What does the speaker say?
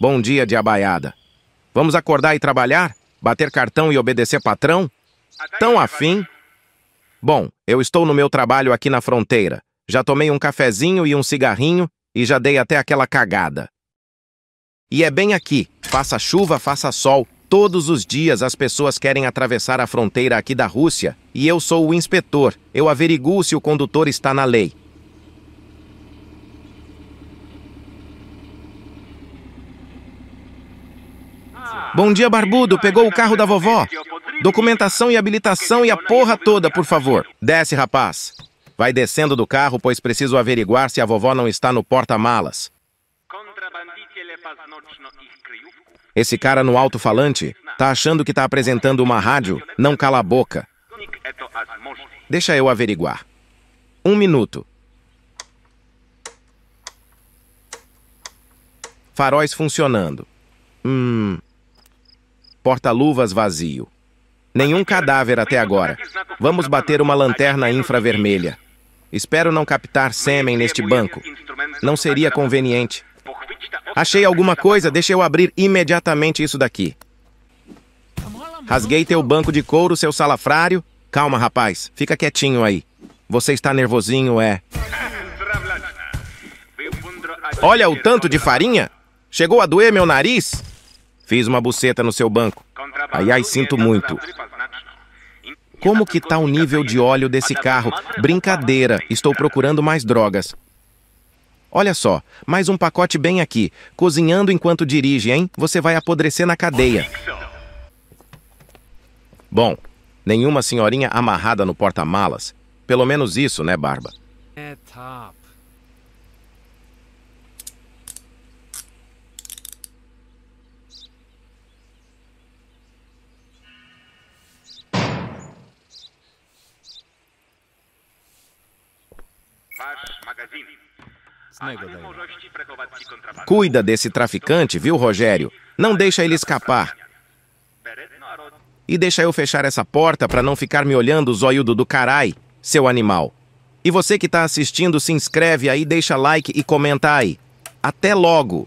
Bom dia, diabaiada. Vamos acordar e trabalhar? Bater cartão e obedecer patrão? Tão afim? Bom, eu estou no meu trabalho aqui na fronteira. Já tomei um cafezinho e um cigarrinho e já dei até aquela cagada. E é bem aqui, faça chuva, faça sol, todos os dias as pessoas querem atravessar a fronteira aqui da Rússia e eu sou o inspetor. Eu averiguo se o condutor está na lei. Bom dia, barbudo. Pegou o carro da vovó? Documentação e habilitação e a porra toda, por favor. Desce, rapaz. Vai descendo do carro, pois preciso averiguar se a vovó não está no porta-malas. Esse cara no alto-falante tá achando que tá apresentando uma rádio? Não cala a boca. Deixa eu averiguar. Um minuto. Faróis funcionando. Hum. Porta-luvas vazio. Nenhum cadáver até agora. Vamos bater uma lanterna infravermelha. Espero não captar sêmen neste banco. Não seria conveniente. Achei alguma coisa, deixa eu abrir imediatamente isso daqui. Rasguei teu banco de couro, seu salafrário. Calma, rapaz, fica quietinho aí. Você está nervosinho, é. Olha o tanto de farinha! Chegou a doer meu nariz? Fiz uma buceta no seu banco. Ai, ai, sinto muito. Como que tá o nível de óleo desse carro? Brincadeira, estou procurando mais drogas. Olha só, mais um pacote bem aqui. Cozinhando enquanto dirige, hein? Você vai apodrecer na cadeia. Bom, nenhuma senhorinha amarrada no porta-malas. Pelo menos isso, né, Barba? É top. Cuida desse traficante, viu, Rogério? Não deixa ele escapar. E deixa eu fechar essa porta para não ficar me olhando o zoiudo do carai, seu animal. E você que tá assistindo, se inscreve aí, deixa like e comenta aí. Até logo!